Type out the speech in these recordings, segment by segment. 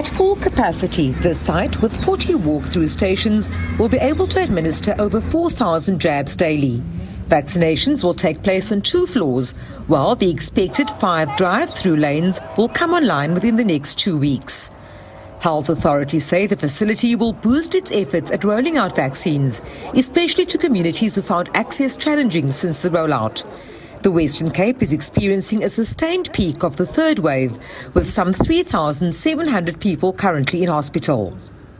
At full capacity, the site, with 40 walk-through stations, will be able to administer over 4,000 jabs daily. Vaccinations will take place on two floors, while the expected five drive-through lanes will come online within the next two weeks. Health authorities say the facility will boost its efforts at rolling out vaccines, especially to communities who found access challenging since the rollout. The Western Cape is experiencing a sustained peak of the third wave, with some 3,700 people currently in hospital.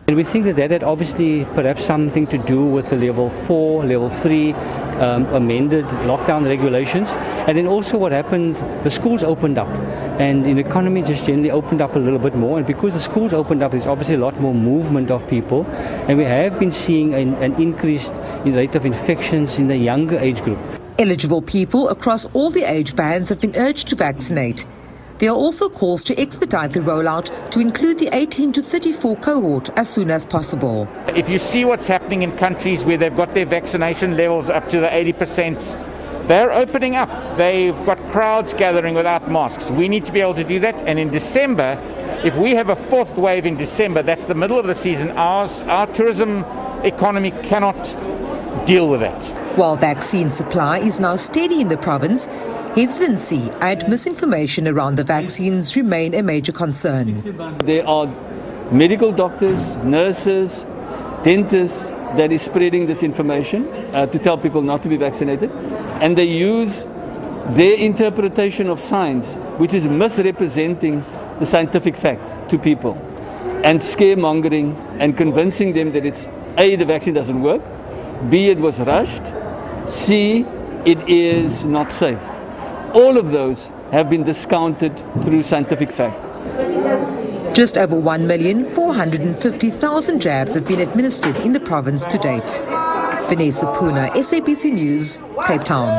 And we think that that had obviously perhaps something to do with the level 4, level 3 um, amended lockdown regulations. And then also what happened, the schools opened up and the economy just generally opened up a little bit more. And because the schools opened up, there's obviously a lot more movement of people. And we have been seeing an, an increased in rate of infections in the younger age group. Eligible people across all the age bands have been urged to vaccinate. There are also calls to expedite the rollout to include the 18 to 34 cohort as soon as possible. If you see what's happening in countries where they've got their vaccination levels up to the 80%, they're opening up. They've got crowds gathering without masks. We need to be able to do that. And in December, if we have a fourth wave in December, that's the middle of the season, ours, our tourism economy cannot deal with that. While vaccine supply is now steady in the province, hesitancy and misinformation around the vaccines remain a major concern. There are medical doctors, nurses, dentists that is spreading this information uh, to tell people not to be vaccinated. And they use their interpretation of science, which is misrepresenting the scientific fact to people, and scaremongering and convincing them that it's A, the vaccine doesn't work, B, it was rushed, C, it is not safe. All of those have been discounted through scientific fact. Just over 1,450,000 jabs have been administered in the province to date. Vanessa Poonah, SABC News, Cape Town.